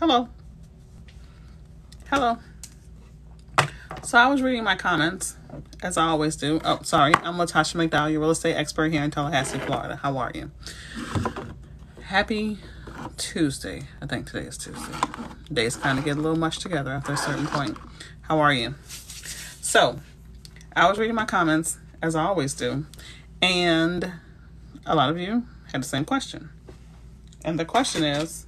Hello. Hello. So I was reading my comments, as I always do. Oh, sorry. I'm Latasha McDowell, your real estate expert here in Tallahassee, Florida. How are you? Happy Tuesday. I think today is Tuesday. Days kind of get a little much together after a certain point. How are you? So, I was reading my comments, as I always do, and a lot of you had the same question. And the question is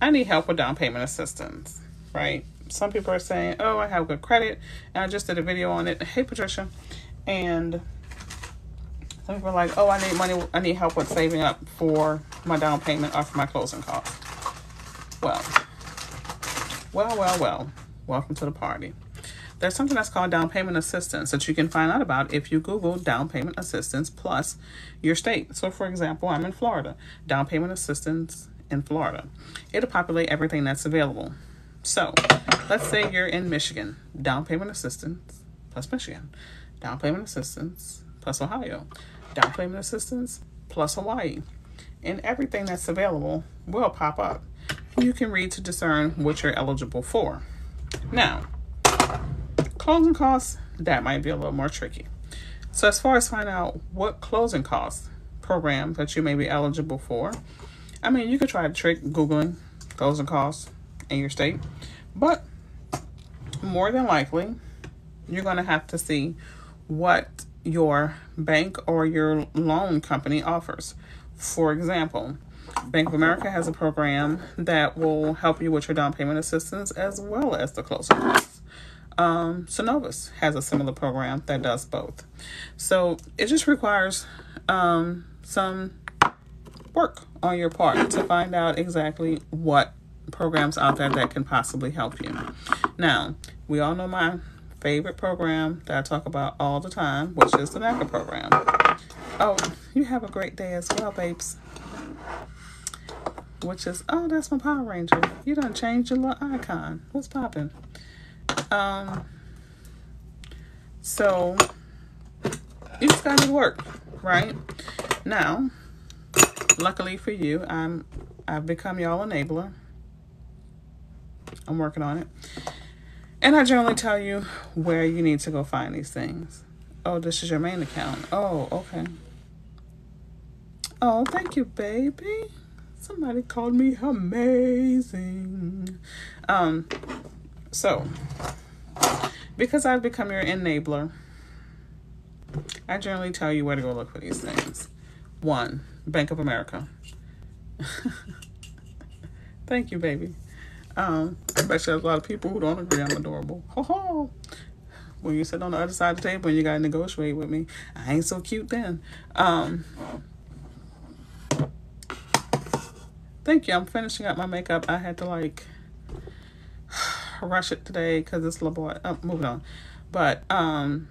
I need help with down payment assistance, right? Some people are saying, Oh, I have good credit, and I just did a video on it. Hey, Patricia. And some people are like, Oh, I need money, I need help with saving up for my down payment or for my closing costs. Well, well, well, well, welcome to the party. There's something that's called down payment assistance that you can find out about if you Google down payment assistance plus your state. So, for example, I'm in Florida, down payment assistance in Florida. It'll populate everything that's available. So, let's say you're in Michigan, down payment assistance plus Michigan, down payment assistance plus Ohio, down payment assistance plus Hawaii. And everything that's available will pop up. You can read to discern what you're eligible for. Now, closing costs, that might be a little more tricky. So, as far as finding out what closing costs program that you may be eligible for, I mean, you could try to trick Googling closing costs in your state, but more than likely, you're going to have to see what your bank or your loan company offers. For example, Bank of America has a program that will help you with your down payment assistance as well as the closing costs um, Synovus has a similar program that does both. So it just requires um, some work on your part to find out exactly what programs out there that can possibly help you. Now, we all know my favorite program that I talk about all the time, which is the NACA program. Oh, you have a great day as well, babes. Which is, oh, that's my Power Ranger. You done changed your little icon. What's popping? Um, so you just gotta do work, right? Now, luckily for you, I'm I've become y'all enabler. I'm working on it. And I generally tell you where you need to go find these things. Oh, this is your main account. Oh, okay. Oh, thank you, baby. Somebody called me amazing. Um, so, because I've become your enabler, I generally tell you where to go look for these things. One, Bank of America. Thank you, baby. Um, I bet there's a lot of people who don't agree I'm adorable. Ho ho! When you sit on the other side of the table and you gotta negotiate with me, I ain't so cute then. Um, thank you. I'm finishing up my makeup. I had to like rush it today because it's little boy. Oh, moving on, but um,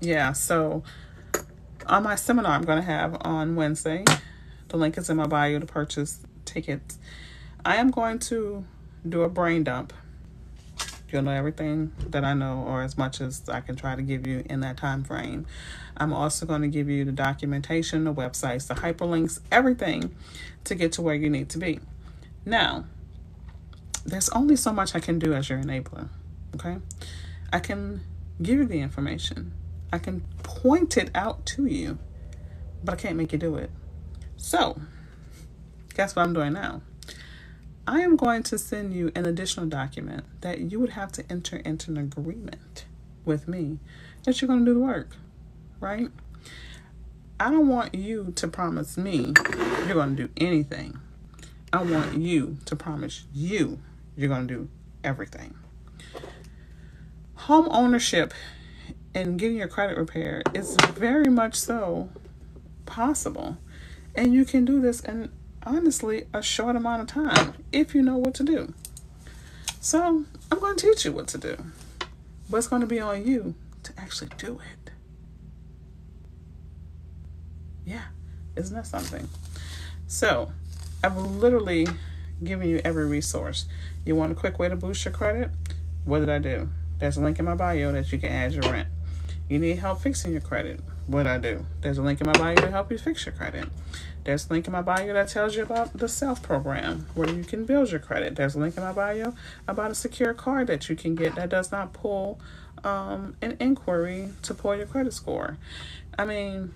yeah. So on my seminar I'm going to have on Wednesday, the link is in my bio to purchase tickets. I am going to do a brain dump. You'll know everything that I know, or as much as I can try to give you in that time frame. I'm also going to give you the documentation, the websites, the hyperlinks, everything to get to where you need to be. Now, there's only so much I can do as your enabler. Okay? I can give you the information, I can point it out to you, but I can't make you do it. So, guess what I'm doing now? I am going to send you an additional document that you would have to enter into an agreement with me that you're going to do the work, right? I don't want you to promise me you're going to do anything. I want you to promise you you're going to do everything. Home ownership and getting your credit repaired is very much so possible. And you can do this in honestly a short amount of time if you know what to do. So I'm going to teach you what to do. But it's going to be on you to actually do it. Yeah, isn't that something? So I've literally given you every resource. You want a quick way to boost your credit? What did I do? There's a link in my bio that you can add your rent. You need help fixing your credit? what I do. There's a link in my bio to help you fix your credit. There's a link in my bio that tells you about the self program where you can build your credit. There's a link in my bio about a secure card that you can get that does not pull um, an inquiry to pull your credit score. I mean,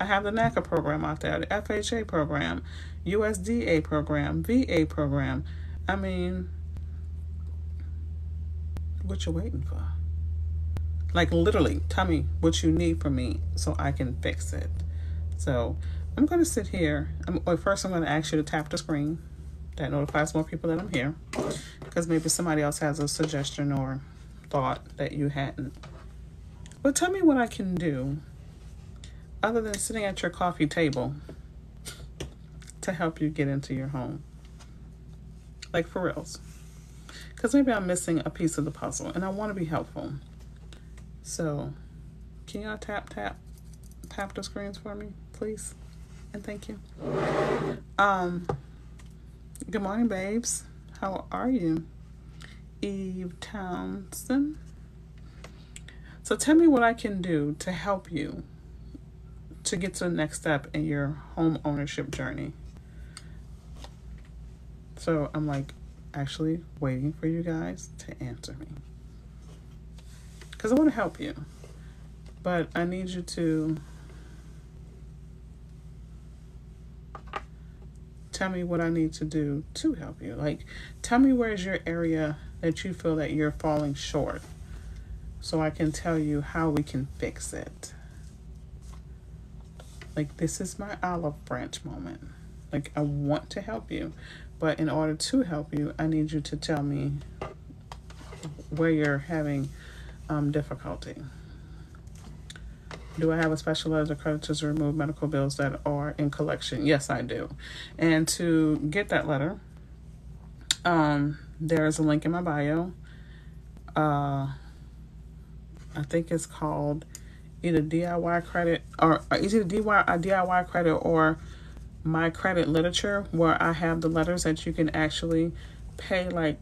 I have the NACA program out there, the FHA program, USDA program, VA program. I mean, what you waiting for? Like literally, tell me what you need from me so I can fix it. So I'm going to sit here. I'm, well, first, I'm going to ask you to tap the screen. That notifies more people that I'm here. Because maybe somebody else has a suggestion or thought that you hadn't. But tell me what I can do other than sitting at your coffee table to help you get into your home. Like for reals. Because maybe I'm missing a piece of the puzzle and I want to be helpful. So, can y'all tap, tap, tap the screens for me, please? And thank you. Um, good morning, babes. How are you? Eve Townsend. So tell me what I can do to help you to get to the next step in your home ownership journey. So I'm like actually waiting for you guys to answer me. Because I want to help you. But I need you to tell me what I need to do to help you. Like, tell me where's your area that you feel that you're falling short so I can tell you how we can fix it. Like, this is my olive branch moment. Like, I want to help you, but in order to help you, I need you to tell me where you're having um, difficulty. Do I have a specialized credit to remove medical bills that are in collection? Yes, I do. And to get that letter, um, there's a link in my bio. Uh, I think it's called either DIY credit or, or either DIY, DIY credit or my credit literature, where I have the letters that you can actually pay like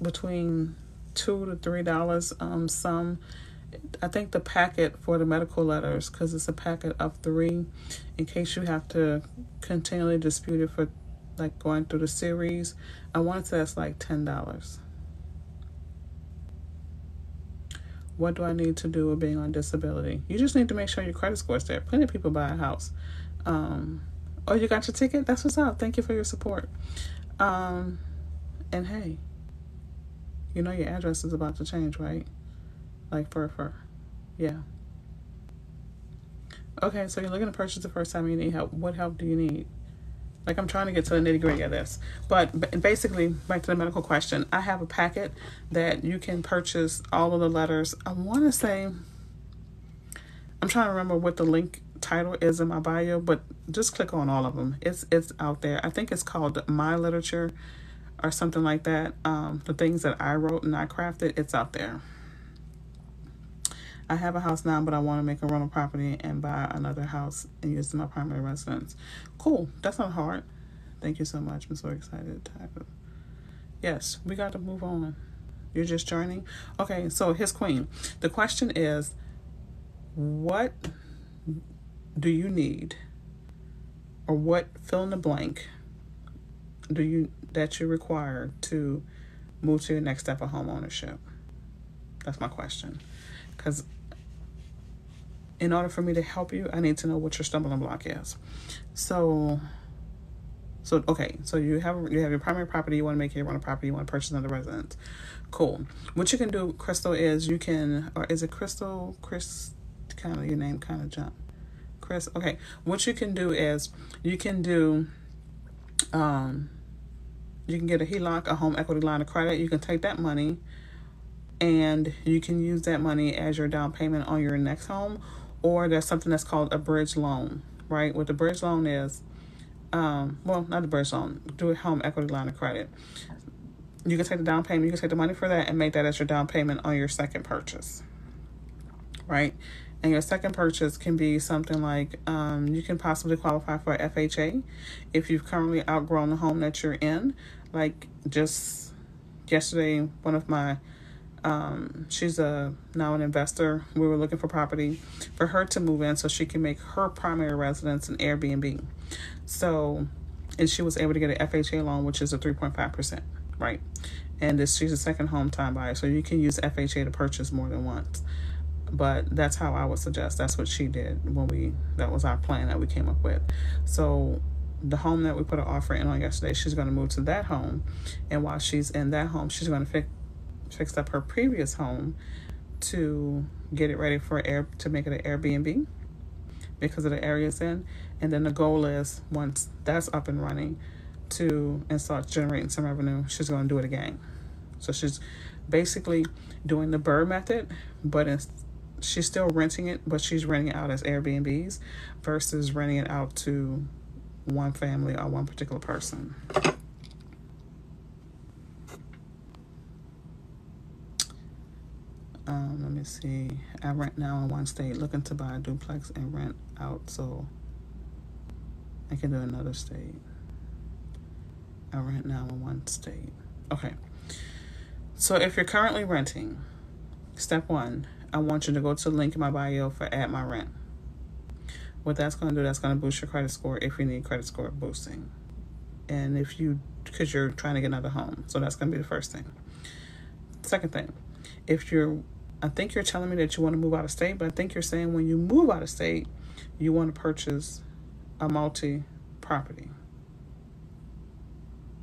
between two to three dollars um some I think the packet for the medical letters, because it's a packet of three, in case you have to continually dispute it for like going through the series. I want to say that's like ten dollars. What do I need to do with being on disability? You just need to make sure your credit score is there. Plenty of people buy a house. Um, oh, you got your ticket? That's what's up. Thank you for your support. Um, and hey, you know your address is about to change, right? like for for yeah. Okay so you're looking to purchase the first time you need help. What help do you need? Like i'm trying to get to the nitty gritty of this. But basically back to the medical question i have a packet that you can purchase all of the letters. I want to say i'm trying to remember what the link title is in my bio but just click on all of them it's it's out there. I think it's called my literature or something like that um, the things that i wrote and i crafted it's out there I have a house now, but I want to make a rental property and buy another house and use my primary residence. Cool. That's not hard. Thank you so much. I'm so excited. Yes, we got to move on. You're just joining? Okay, so his queen. The question is what do you need? Or what fill in the blank do you that you require to move to your next step of home ownership? That's my question. Because in order for me to help you, I need to know what your stumbling block is. So, so okay, so you have you have your primary property, you want to make it your rental property, you want to purchase another residence. Cool. What you can do, Crystal, is you can, or is it Crystal? Chris, kind of your name kind of jump. Chris. Okay. What you can do is you can do, um, you can get a HELOC, a home equity line of credit. You can take that money and you can use that money as your down payment on your next home or there's something that's called a bridge loan right? What the bridge loan is um, well not the bridge loan do a home equity line of credit. You can take the down payment you can take the money for that and make that as your down payment on your second purchase right and your second purchase can be something like um, you can possibly qualify for FHA if you've currently outgrown the home that you're in. Like just yesterday, one of my Um, she's a now an investor. We were looking for property for her to move in so she can make her primary residence an Airbnb. So, and she was able to get an FHA loan, which is a 3.5%, right? And this, she's a second home time buyer. So you can use FHA to purchase more than once. But that's how I would suggest. That's what she did when we, that was our plan that we came up with. So the home that we put an offer in on yesterday, she's going to move to that home. And while she's in that home, she's going to fix, fix up her previous home to get it ready for air to make it an Airbnb because of the areas in. And then the goal is once that's up and running to and start generating some revenue, she's going to do it again. So she's basically doing the BRRRR method, but it's, she's still renting it, but she's renting it out as Airbnbs versus renting it out to one family or one particular person. Um, let me see. I rent now in one state, looking to buy a duplex and rent out so I can do another state. I rent now in one state. Okay. So if you're currently renting, step one, I want you to go to the link in my bio for add my rent. What that's going to do, that's going to boost your credit score if you need credit score boosting. And if you, because you're trying to get another home. So that's going to be the first thing. Second thing, if you're, I think you're telling me that you want to move out of state, but I think you're saying when you move out of state, you want to purchase a multi property.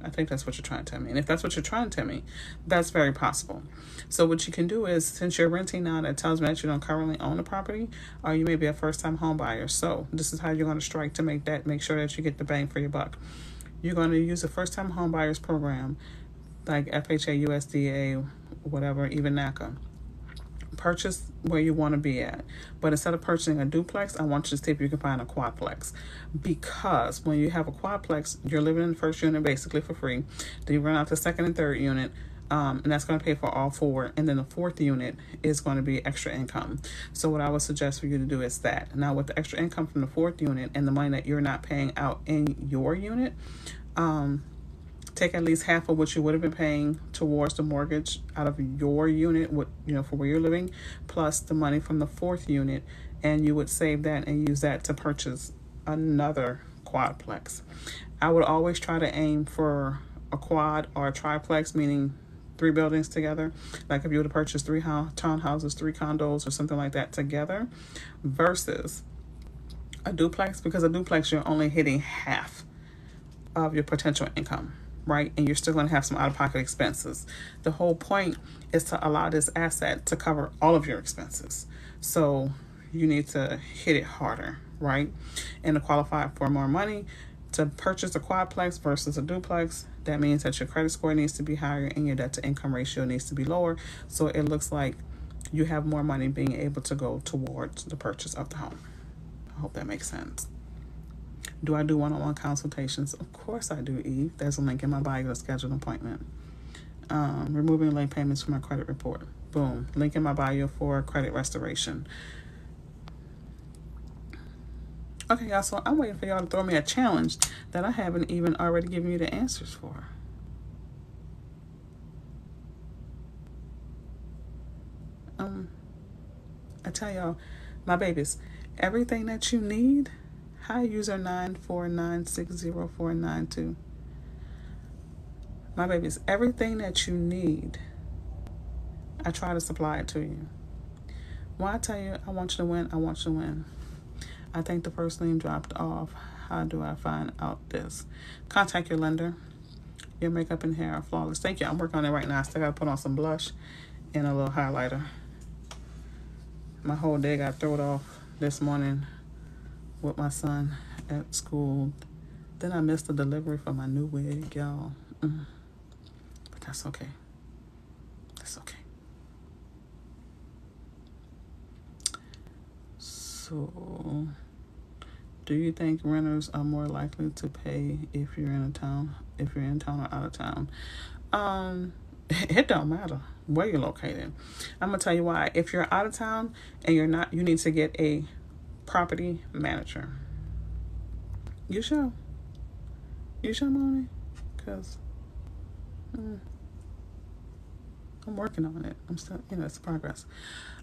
I think that's what you're trying to tell me. And if that's what you're trying to tell me, that's very possible. So what you can do is, since you're renting now, that tells me that you don't currently own the property, or you may be a first-time home buyer. So this is how you're going to strike to make that, make sure that you get the bang for your buck. You're going to use a first-time home buyers program, like FHA, USDA, whatever, even NACA purchase where you want to be at. But instead of purchasing a duplex, I want you to see if you can find a quadplex. Because when you have a quadplex, you're living in the first unit basically for free. Then you run out the second and third unit. Um, and that's going to pay for all four. And then the fourth unit is going to be extra income. So what I would suggest for you to do is that. Now with the extra income from the fourth unit and the money that you're not paying out in your unit, um, take at least half of what you would have been paying towards the mortgage out of your unit, what you know, for where you're living, plus the money from the fourth unit, and you would save that and use that to purchase another quadplex. I would always try to aim for a quad or a triplex, meaning three buildings together. Like if you were to purchase three townhouses, three condos, or something like that together, versus a duplex, because a duplex you're only hitting half of your potential income right? And you're still going to have some out of pocket expenses. The whole point is to allow this asset to cover all of your expenses. So you need to hit it harder, right? And to qualify for more money, to purchase a quadplex versus a duplex, that means that your credit score needs to be higher and your debt to income ratio needs to be lower. So it looks like you have more money being able to go towards the purchase of the home. I hope that makes sense. Do I do one-on-one consultations? Of course I do, Eve. There's a link in my bio to schedule an appointment. Um, removing late payments from my credit report. Boom. Link in my bio for credit restoration. Okay, y'all, so I'm waiting for y'all to throw me a challenge that I haven't even already given you the answers for. Um, I tell y'all, my babies, everything that you need Hi, user 949604992. My babies, everything that you need, I try to supply it to you. When I tell you I want you to win, I want you to win. I think the first name dropped off. How do I find out this? Contact your lender. Your makeup and hair are flawless. Thank you. I'm working on it right now. I still got to put on some blush and a little highlighter. My whole day got thrown off this morning with my son at school. Then I missed the delivery for my new wig, y'all. Mm. But that's okay. That's okay. So, do you think renters are more likely to pay if you're in a town, if you're in town or out of town? Um, it don't matter where you're located. I'm gonna tell you why. If you're out of town and you're not, you need to get a property manager. You sure? You sure, Moni? Because mm, I'm working on it. I'm still, you know, it's progress.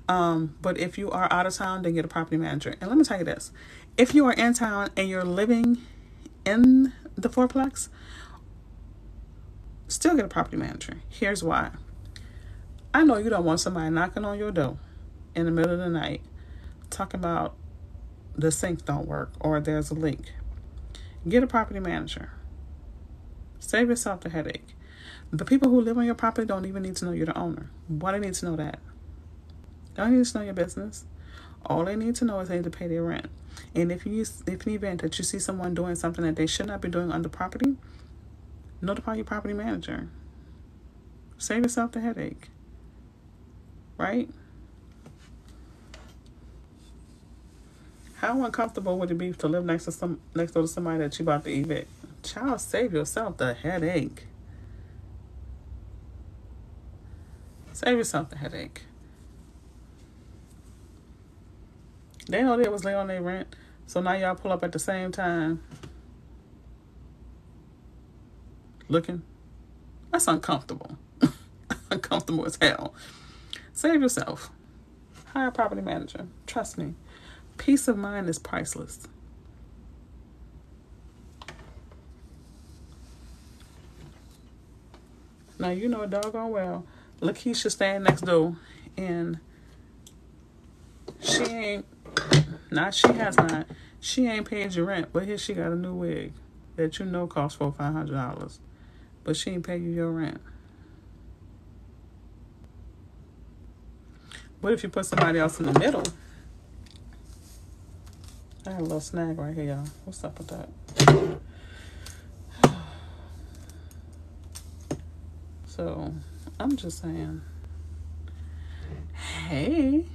Um, but if you are out of town, then get a property manager. And let me tell you this: if you are in town and you're living in the fourplex, still get a property manager. Here's why. I know you don't want somebody knocking on your door in the middle of the night talking about the sink don't work or there's a leak. Get a property manager. Save yourself the headache. The people who live on your property don't even need to know you're the owner. Why do they need to know that? They don't need to know your business. All they need to know is they need to pay their rent. And if you, if the event that you see someone doing something that they should not be doing on the property, notify your property manager. Save yourself the headache. Right? How uncomfortable would it be to live next to some next door to somebody that you about to evict? Child, save yourself the headache. Save yourself the headache. They know they was late on their rent, so now y'all pull up at the same time. Looking. That's uncomfortable. uncomfortable as hell. Save yourself. Hire a property manager. Trust me. Peace of mind is priceless. Now you know doggone well, Lakeisha staying next door, and she ain't. Not she has not. She ain't paid your rent, but here she got a new wig that you know costs four five hundred dollars, but she ain't pay you your rent. What if you put somebody else in the middle? I have a little snag right here, y'all. What's up with that? So, I'm just saying. Hey,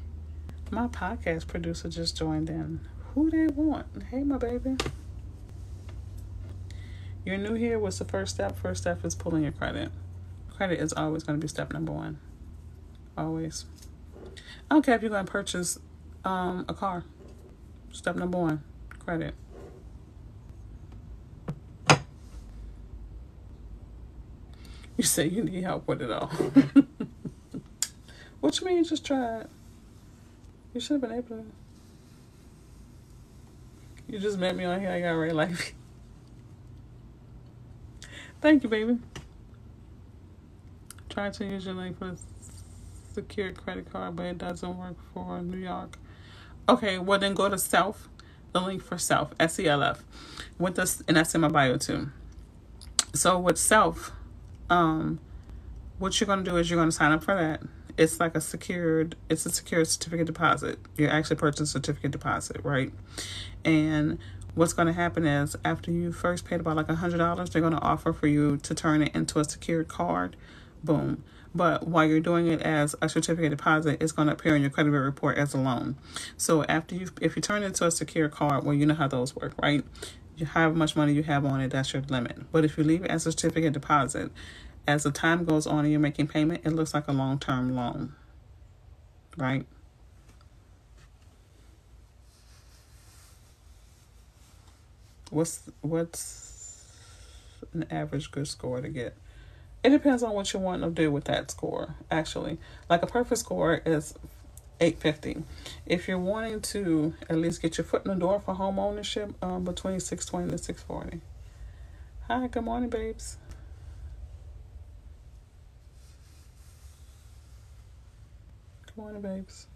my podcast producer just joined in. Who they want? Hey, my baby. You're new here. What's the first step? First step is pulling your credit. Credit is always going to be step number one. Always. I don't care if you're going to purchase um, a car. Step number one credit. You say you need help with it all. what you mean you just tried? You should have been able to. You just met me on here. I got right life. Thank you, baby. Try to use your link for a credit card, but it doesn't work for New York. Okay, well then go to self, the link for self, S E L F, with this, and that's in my bio too. So with self, um, what you're gonna do is you're gonna sign up for that. It's like a secured, it's a secured certificate deposit. You're actually purchasing certificate deposit, right? And what's going to happen is after you first paid about like a hundred dollars, they're going to offer for you to turn it into a secured card. Boom. But while you're doing it as a certificate deposit, it's going to appear in your credit report as a loan. So after you, if you turn it into a secure card, well, you know how those work, right? You have much money you have on it, that's your limit. But if you leave it as a certificate deposit, as the time goes on and you're making payment, it looks like a long term loan, right? What's what's an average good score to get? It depends on what you want to do with that score. Actually, like a perfect score is 850. If you're wanting to at least get your foot in the door for home ownership, um, between 620 to 640. Hi, good morning, babes. Good morning, babes.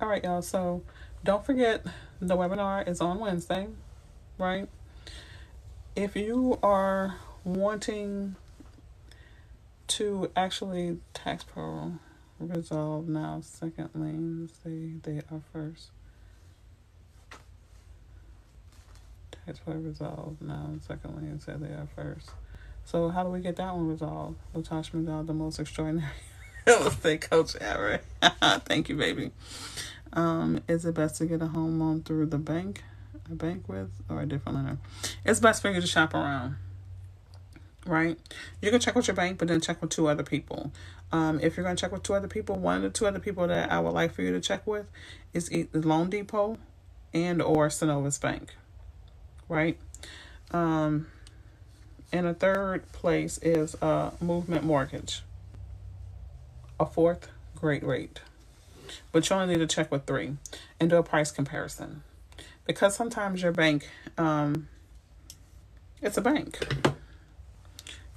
All right, y'all. So don't forget the webinar is on Wednesday, right? If you are wanting to actually tax pro resolve now, second lien, say they are first. Tax pro resolve now, second lien, say they are first. So how do we get that one resolved? Latasha McDowell, the most extraordinary real estate coach ever. Thank you, baby. Um, is it best to get a home loan through the bank, a bank with, or a different lender? It's best for you to shop around. Right? You can check with your bank, but then check with two other people. Um, if you're going to check with two other people, one of the two other people that I would like for you to check with is the Loan Depot and or Synovus Bank. Right? Um, And a third place is uh, Movement Mortgage. A fourth, Great Rate. But you only need to check with three and do a price comparison. Because sometimes your bank, um, it's a bank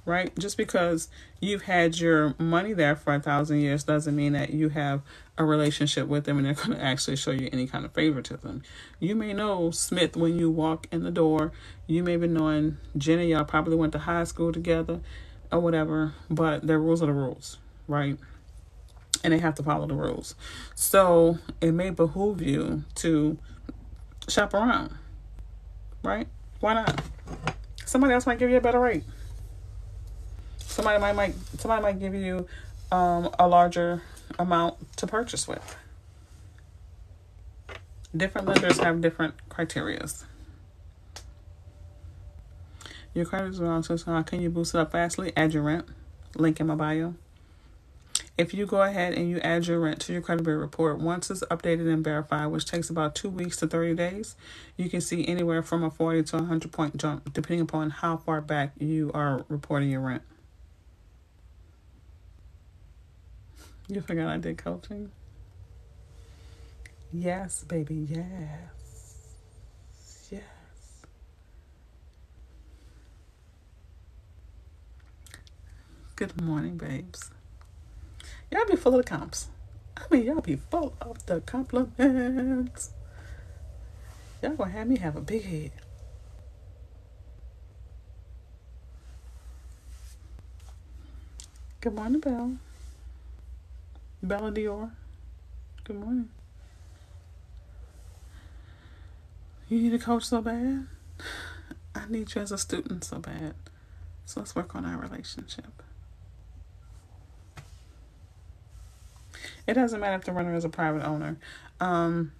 right? Just because you've had your money there for a thousand years doesn't mean that you have a relationship with them and they're going to actually show you any kind of favoritism. You may know Smith when you walk in the door. You may be knowing Jenny, y'all probably went to high school together or whatever, but the rules are the rules, right? And they have to follow the rules. So it may behoove you to shop around, right? Why not? Somebody else might give you a better rate somebody might, might somebody might give you um, a larger amount to purchase with. Different lenders have different criterias. Your credit is wrong, so how can you boost it up fastly? Add your rent. Link in my bio. If you go ahead and you add your rent to your credit bureau report, once it's updated and verified, which takes about two weeks to 30 days, you can see anywhere from a 40 to 100 point jump, depending upon how far back you are reporting your rent. You forgot I did coaching? Yes, baby, yes. Yes. Good morning, babes. Y'all be full of the comps. I mean, y'all be full of the compliments. Y'all gonna have me have a big head. Good morning, Belle. Bella Dior. Good morning. You need a coach so bad? I need you as a student so bad. So let's work on our relationship. It doesn't matter if the runner is a private owner. Um,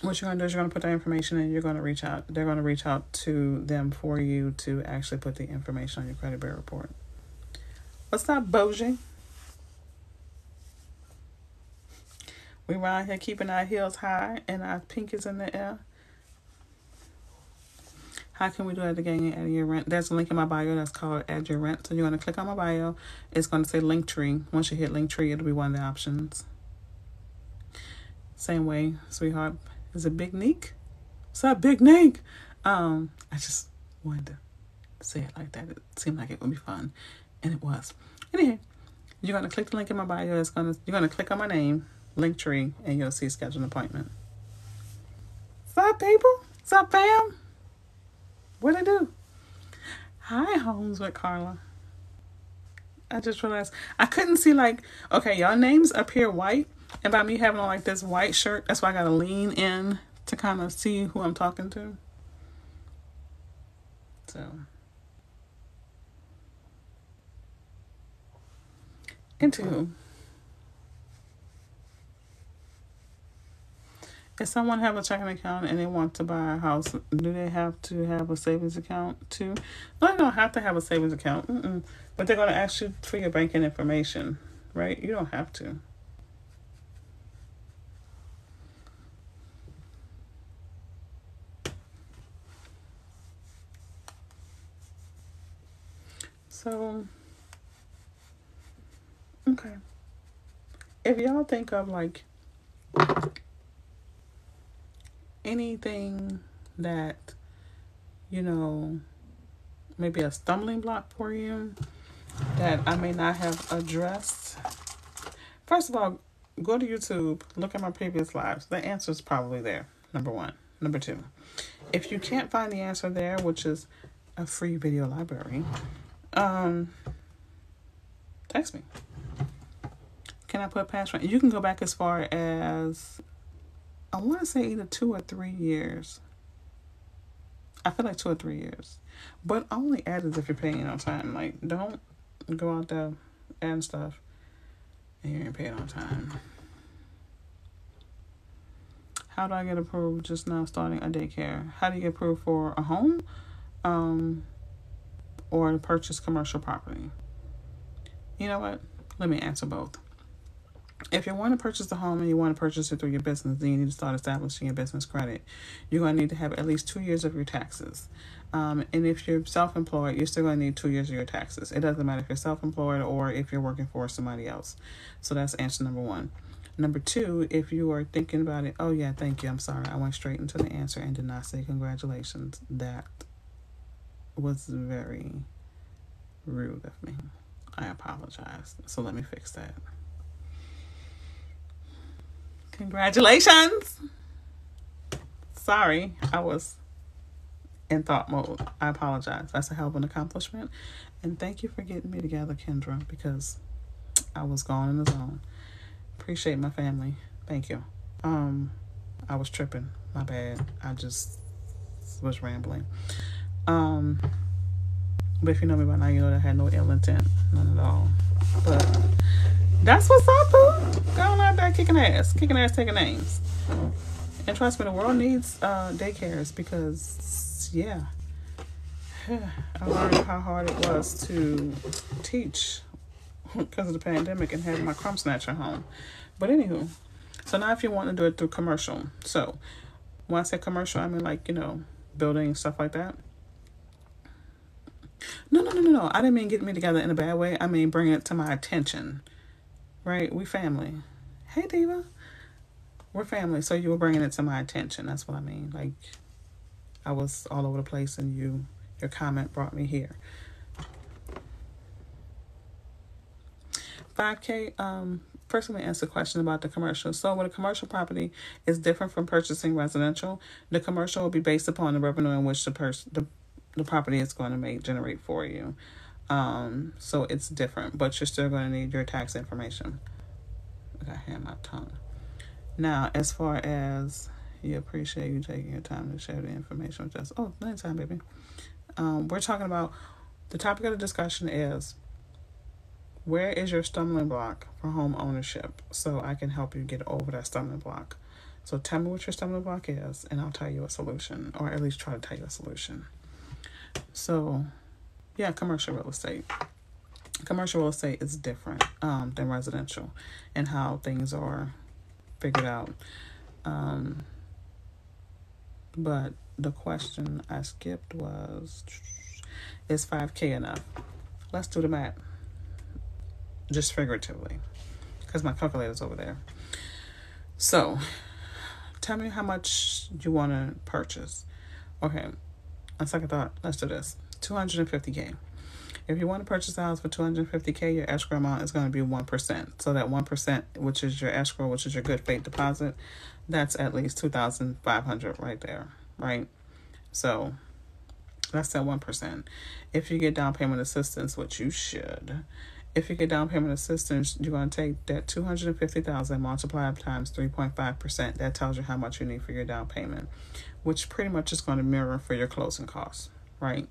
what you're gonna do is you're gonna put that information in. You're gonna reach out. They're gonna reach out to them for you to actually put the information on your credit bureau report. What's up, Boji? We around here keeping our heels high and our pinkies in the air. How can we do that again add your rent? There's a link in my bio that's called add your rent. So you're going to click on my bio. It's going to say Linktree. Once you hit Linktree, it'll be one of the options. Same way, sweetheart. Is it Big Neek? What's up, Big Neek? Um, I just wanted to say it like that. It seemed like it would be fun. And it was. Anyway, you're going to click the link in my bio. It's going to, you're going to click on my name Linktree, and you'll see schedule an appointment. What's up, people? What's up, fam? What I do? Hi, Homes with Carla. I just realized I couldn't see like okay, y'all names appear white, and by me having on like this white shirt, that's why I gotta lean in to kind of see who I'm talking to. So. Into If someone have a checking account and they want to buy a house, do they have to have a savings account too? No, they don't have to have a savings account, Mm-mm. but they're going to ask you for your banking information, right? You don't have to. So, okay. If y'all think of like anything that, you know, maybe a stumbling block for you that I may not have addressed. First of all, go to YouTube, look at my previous lives. The answer is probably there, number one. Number two, if you can't find the answer there, which is a free video library, um, text me. Can I put password? You can go back as far as I want to say either two or three years. I feel like two or three years. But only add it if you're paying on time. Like, don't go out there and stuff and you ain't paid on time. How do I get approved just now starting a daycare? How do you get approved for a home um, or to purchase commercial property? You know what? Let me answer both. If you want to purchase a home and you want to purchase it through your business, then you need to start establishing your business credit. You're going to need to have at least two years of your taxes. Um, and if you're self employed, you're still going to need two years of your taxes. It doesn't matter if you're self employed or if you're working for somebody else. So that's answer number one. Number two, if you are thinking about it, oh, yeah, thank you. I'm sorry. I went straight into the answer and did not say congratulations. That was very rude of me. I apologize. So let me fix that. Congratulations. Sorry, I was in thought mode. I apologize. That's a hell of an accomplishment. And thank you for getting me together, Kendra, because I was gone in the zone. Appreciate my family. Thank you. Um, I was tripping. My bad. I just was rambling. Um, but if you know me by now, you know that I had no ill intent, none at all. But that's what's up, boo. Going out there kicking ass, kicking ass, taking names. And trust me, the world needs uh, daycares because, yeah, I learned how hard it was to teach because of the pandemic and having my crumb snatcher home. But anywho, so now if you want to do it through commercial, so when I say commercial, I mean like you know building stuff like that. No, no, no, no, no. I didn't mean getting me together in a bad way. I mean bringing it to my attention. Right? We family. Hey, Diva. We're family. So you were bringing it to my attention. That's what I mean. Like, I was all over the place and you, your comment brought me here. 5K, um, first let me answer a question about the commercial. So when a commercial property is different from purchasing residential, the commercial will be based upon the revenue in which the person the, the property is going to make generate for you. Um, so it's different, but you're still going to need your tax information. I got hair my tongue. Now, as far as you appreciate you taking your time to share the information with us. Oh, anytime, baby. Um, we're talking about the topic of the discussion is where is your stumbling block for home ownership so I can help you get over that stumbling block. So tell me what your stumbling block is, and I'll tell you a solution, or at least try to tell you a solution. So, yeah, commercial real estate. Commercial real estate is different um, than residential and how things are figured out. Um, but the question I skipped was Is 5K enough? Let's do the math just figuratively, because my calculator's over there. So, tell me how much you want to purchase. Okay, on second thought, let's do this 250K. If you want to purchase a house for 250K, your escrow amount is going to be 1%. So, that 1%, which is your escrow, which is your good faith deposit, that's at least 2500 right there, right? So, that's that 1%. If you get down payment assistance, which you should, if you get down payment assistance, you're going to take that 250000 multiplied times 3.5%. That tells you how much you need for your down payment, which pretty much is going to mirror for your closing costs, right?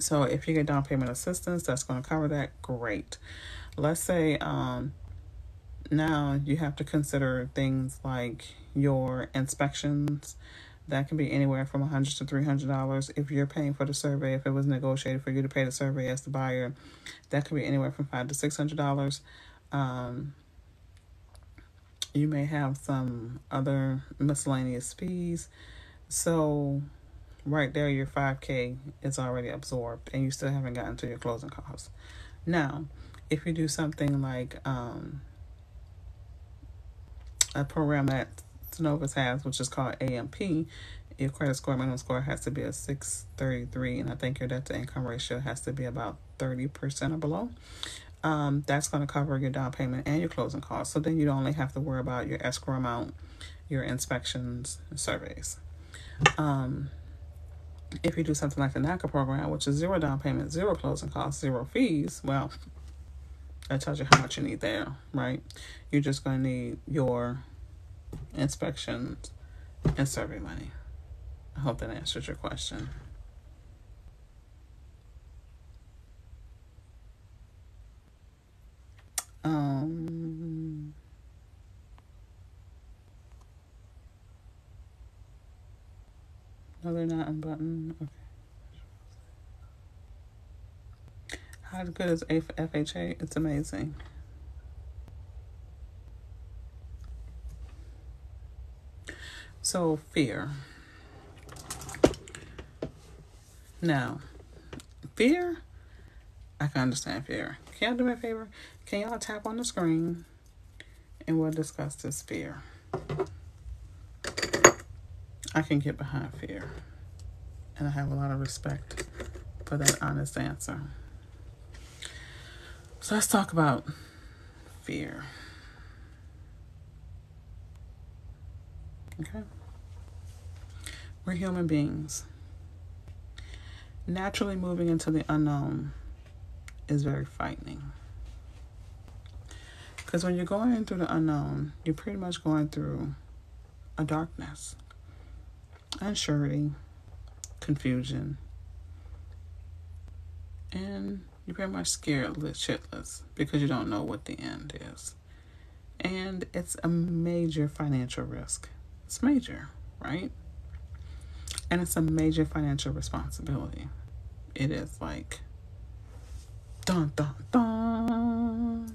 So if you get down payment assistance, that's going to cover that. Great. Let's say um, now you have to consider things like your inspections, that can be anywhere from 100 to $300 if you're paying for the survey. If it was negotiated for you to pay the survey as the buyer, that could be anywhere from five to $600. Um, you may have some other miscellaneous fees. So, right there, your 5K is already absorbed and you still haven't gotten to your closing costs. Now, if you do something like um, a program that Synovus has, which is called AMP, your credit score, minimum score has to be a 633, and I think your debt to income ratio has to be about 30% or below. Um, that's going to cover your down payment and your closing costs. So then you don't only have to worry about your escrow amount, your inspections, surveys. Um, if you do something like the NACA program, which is zero down payment, zero closing costs, zero fees, well, that tells you how much you need there, right? You're just going to need your inspections, and survey money. I hope that answers your question. Um, Another not unbuttoned. Okay. How good is FHA? It's amazing. So, fear. Now, fear, I can understand fear. Can y'all do me a favor? Can y'all tap on the screen and we'll discuss this fear? I can get behind fear. And I have a lot of respect for that honest answer. So let's talk about fear. Okay? We're human beings. Naturally moving into the unknown is very frightening. Because when you're going through the unknown, you're pretty much going through a darkness, unsurety, confusion, and you're pretty much scared shitless because you don't know what the end is. And it's a major financial risk. It's major, right? And it's a major financial responsibility. It is like dun dun dun.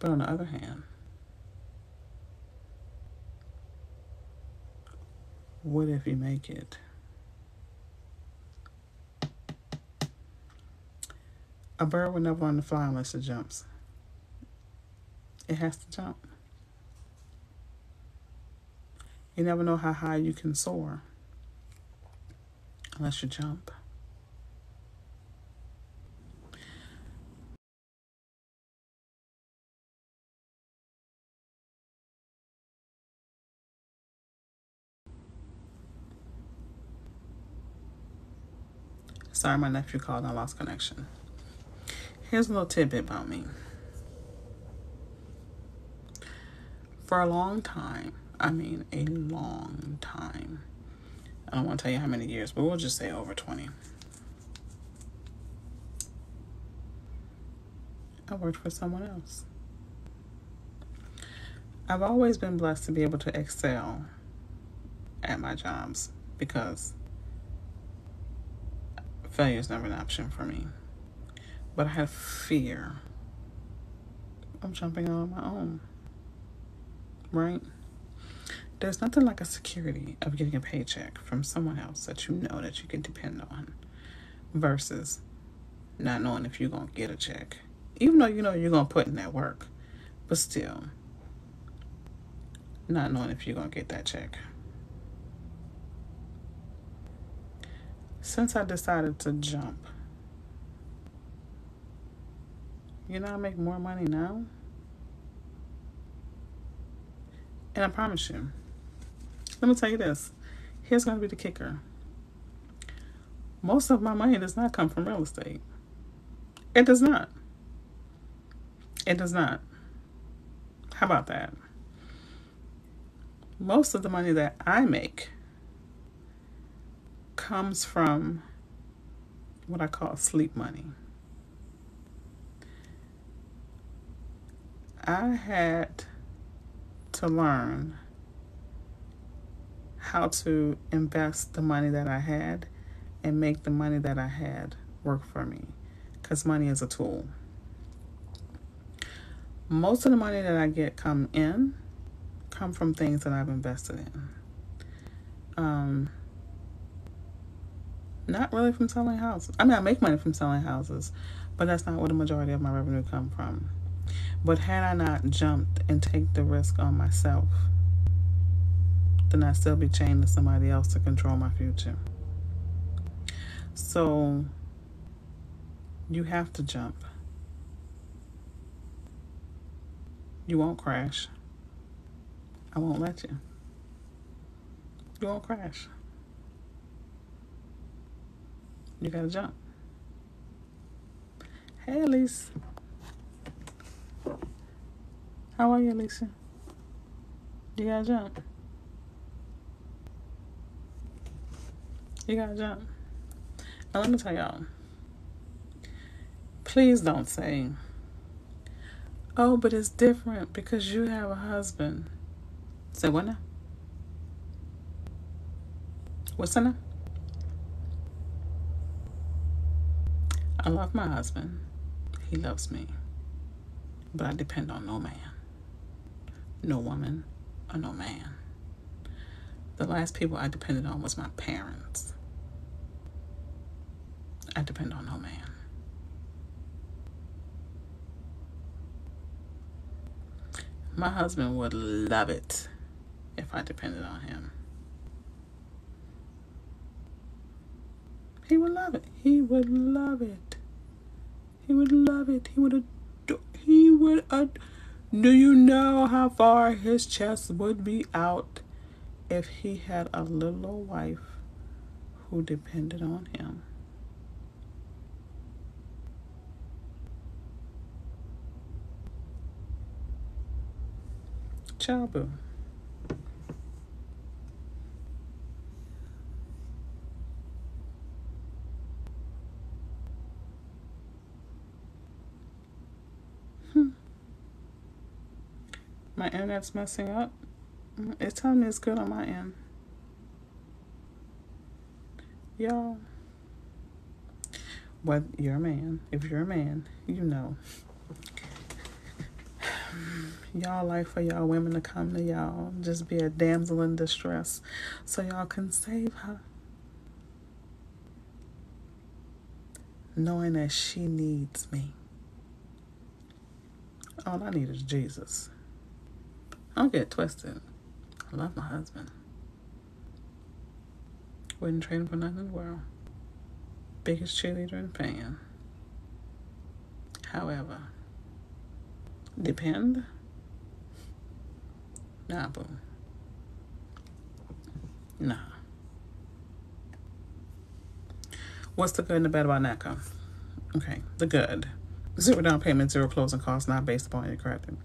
But on the other hand, what if you make it? A bird will never learn to fly unless it jumps. It has to jump. You never know how high you can soar unless you jump. Sorry, my nephew called and I lost connection. Here's a little tidbit about me. For a long time, I mean a long time, I don't want to tell you how many years, but we'll just say over 20. I worked for someone else. I've always been blessed to be able to excel at my jobs because failure is never an option for me. But I have fear of jumping on my own. Right? There's nothing like a security of getting a paycheck from someone else that you know that you can depend on versus not knowing if you're going to get a check. Even though you know you're going to put in that work, but still not knowing if you're going to get that check. Since I decided to jump, you know, I make more money now. And I promise you, let me tell you this. Here's going to be the kicker. Most of my money does not come from real estate. It does not. It does not. How about that? Most of the money that I make comes from what I call sleep money. I had to learn how to invest the money that I had and make the money that I had work for me because money is a tool. Most of the money that I get come in come from things that I've invested in. Um, not really from selling houses. I mean, I make money from selling houses, but that's not where the majority of my revenue come from. But had I not jumped and take the risk on myself, then I'd still be chained to somebody else to control my future. So you have to jump. You won't crash. I won't let you. You won't crash. You gotta jump. Hey, Elise. How are you, Alicia? You gotta jump. You gotta jump. Now, let me tell y'all. Please don't say, oh, but it's different because you have a husband. Say what now? What's that now? I love my husband. He loves me. But I depend on no man. no woman, or no man. The last people I depended on was my parents. I depend on no man. My husband would love it if I depended on him. He would love it. He would love it. He would love it. He would adore. He would. Ad- Do you know how far his chest would be out if he had a little wife who depended on him? Ciao, boo. My internet's messing up. It's telling me it's good on my end. Y'all, whether you're a man, if you're a man, you know. Y'all like for y'all women to come to y'all, just be a damsel in distress so y'all can save her. Knowing that she needs me. All I need is Jesus. Don't get twisted. I love my husband. Wouldn't trade him for nothing in the world. Biggest cheerleader and fan. However, depend. Nah, boo. Nah. What's the good and the bad about NACA? Okay, the good. Zero down payment, zero closing costs, not based upon your credit.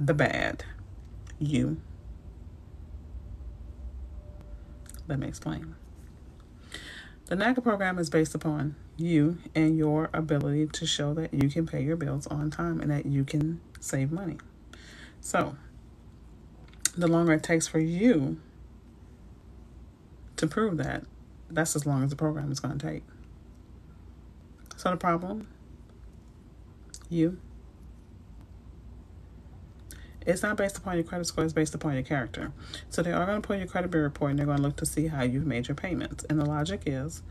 The bad you. Let me explain. The NACA program is based upon you and your ability to show that you can pay your bills on time and that you can save money. So, the longer it takes for you to prove that, that's as long as the program is going to take. So, the problem, you it's not based upon your credit score, it's based upon your character. So they are going to pull your credit bureau report and they're going to look to see how you've made your payments. And the logic is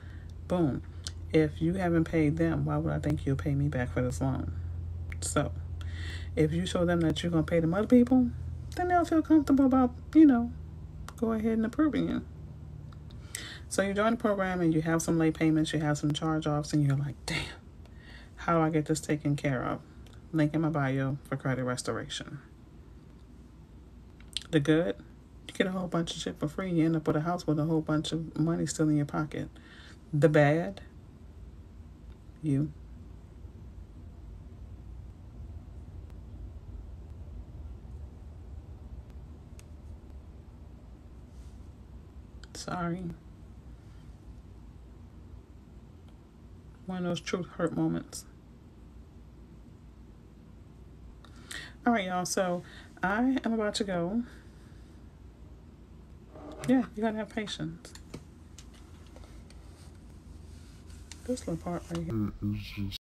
boom, if you haven't paid them, why would I think you'll pay me back for this loan? So if you show them that you're going to pay them other people, then they'll feel comfortable about, you know, go ahead and approving you. So you join the program and you have some late payments, you have some charge offs, and you're like, damn, how do I get this taken care of? Link in my bio for credit restoration. The good, you get a whole bunch of shit for free. You end up with a house with a whole bunch of money still in your pocket. The bad, you. Sorry. One of those truth hurt moments. All right, y'all. So I am about to go. Yeah, you gotta have patience. This little part right here.